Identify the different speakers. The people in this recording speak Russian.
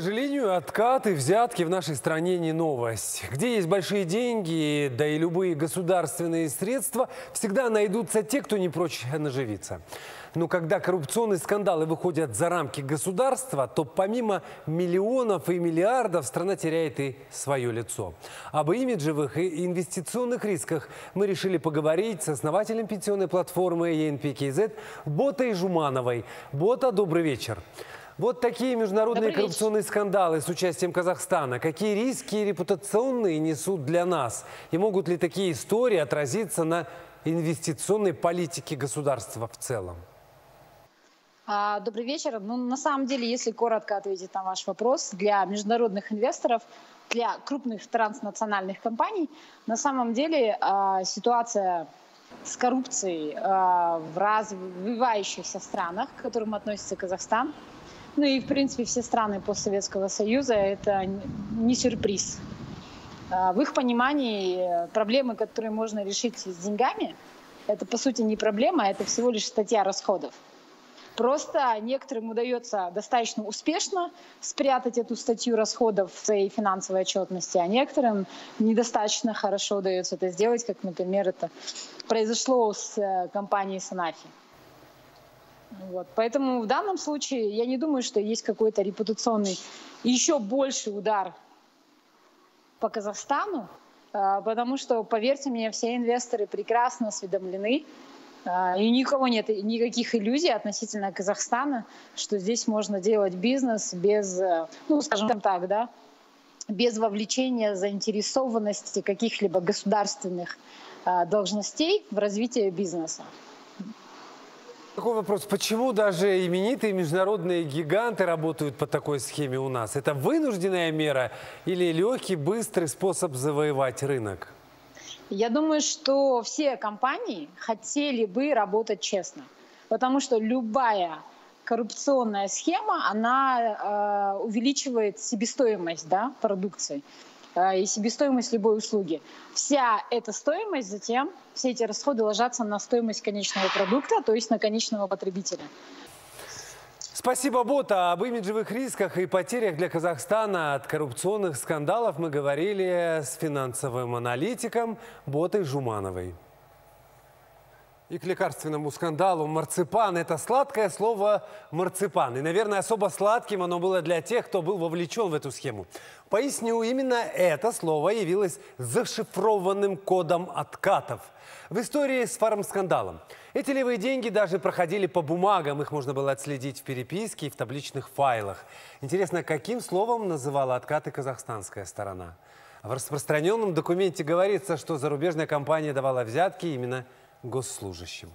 Speaker 1: сожалению, откаты, взятки в нашей стране не новость. Где есть большие деньги, да и любые государственные средства, всегда найдутся те, кто не прочь наживиться. Но когда коррупционные скандалы выходят за рамки государства, то помимо миллионов и миллиардов страна теряет и свое лицо. Об имиджевых и инвестиционных рисках мы решили поговорить с основателем пенсионной платформы ENPKZ Ботой Жумановой. Бота, добрый вечер. Вот такие международные
Speaker 2: Добрый
Speaker 1: коррупционные скандалы с участием Казахстана. Какие риски репутационные несут для нас? И могут ли такие истории отразиться на инвестиционной политике государства в целом?
Speaker 2: А, Добрый вечер. Ну, на самом деле, если коротко ответить на ваш вопрос, для международных инвесторов, для крупных транснациональных компаний, на самом деле а, ситуация с коррупцией а, в развивающихся странах, к которым относится Казахстан, ну и, в принципе, все страны постсоветского союза, это не сюрприз. А, В их понимании э, проблемы, которые можно решить с деньгами, это, по сути, не проблема, это всего лишь статья расходов. Просто некоторым удается достаточно успешно спрятать эту статью расходов в своей финансовой отчетности, а некоторым недостаточно хорошо удается это сделать, как, например, это произошло с э, компанией Санафи. Вот. Поэтому в данном случае я не думаю, что есть какой-то репутационный еще больший удар по Казахстану, а, потому что, поверьте мне, все инвесторы прекрасно осведомлены, а, и никого нет никаких иллюзий относительно Казахстана, что здесь можно делать бизнес без, э, ну, скажем так, да, без вовлечения заинтересованности каких-либо государственных а, должностей в развитие бизнеса.
Speaker 1: Такой вопрос. Почему даже именитые международные гиганты работают по такой схеме у нас? Это вынужденная мера или легкий, быстрый способ завоевать рынок?
Speaker 2: Я думаю, что все компании хотели бы работать честно, потому что любая коррупционная схема, она э, увеличивает себестоимость да, продукции и себестоимость любой услуги. Вся эта стоимость затем, все эти расходы ложатся на стоимость конечного продукта, то есть на конечного потребителя.
Speaker 1: Спасибо, Бота. Об имиджевых рисках и потерях для Казахстана от коррупционных скандалов мы говорили с финансовым аналитиком Ботой Жумановой. И к лекарственному скандалу марципан – это сладкое слово марципан. И, наверное, особо сладким оно было для тех, кто был вовлечен в эту схему. Поясню, именно это слово явилось зашифрованным кодом откатов в истории с фармскандалом. Эти левые деньги даже проходили по бумагам, их можно было отследить в переписке и в табличных файлах. Интересно, каким словом называла откаты казахстанская сторона? В распространенном документе говорится, что зарубежная компания давала взятки именно госслужащим.